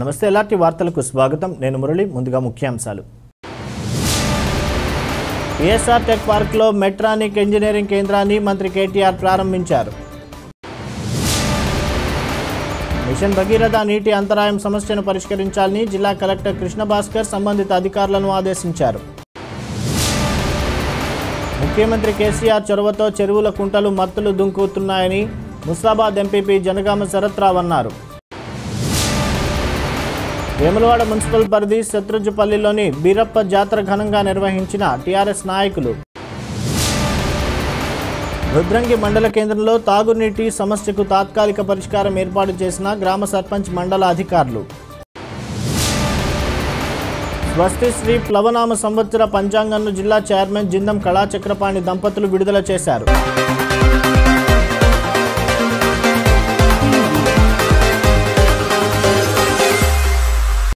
నమస్తే ఎలాంటి వార్తలకు స్వాగతం. నేను మురళి ముందుగా ముఖ్యాంశాలు. ఏఎస్ఆర్ టెక్ పార్క్లో మెట్రానిక్ ఇంజనీరింగ్ కేంద్రాన్ని మంత్రి కేటీఆర్ ప్రారంభించారు. మిషన్ భగీరథ నీటి అంతరాయం సమస్యను పరిష్కరించాలని జిల్లా కలెక్టర్ కృష్ణభాస్కర్ సంబంధిత అధికారులను ఆదేశించారు. ముఖ్యమంత్రి కేసీఆర్ చొరవతో చెరువుల కుంటలు మత్తులు దుంకుతున్నాయని ముస్లాబాద్ ఎంపీపీ జనగామ శరత్రావు అన్నారు. వేములవాడ మున్సిపల్ పరిధి శత్రుజుపల్లిలోని బీరప్ప జాతర ఘనంగా నిర్వహించిన టీఆర్ఎస్ నాయకులు. రుద్రంగి మండల కేంద్రంలో తాగునీటి సమస్యకు తాత్కాలిక పరిష్కారం ఏర్పాటు చేసిన గ్రామ సర్పంచ్ మండల అధికారులు. స్వస్తి శ్రీ ప్లవనామ సంవత్సర పంచాంగంను జిల్లా చైర్మన్ జిందం కళాచక్రపాణి దంపతులు విడుదల చేశారు.